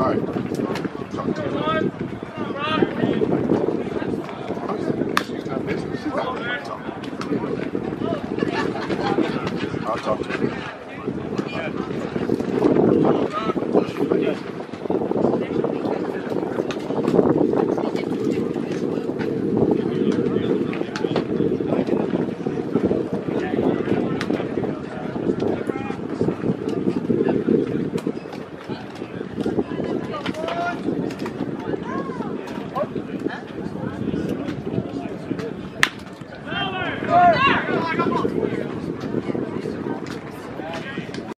I'll talk to her. Thank you. Vamos!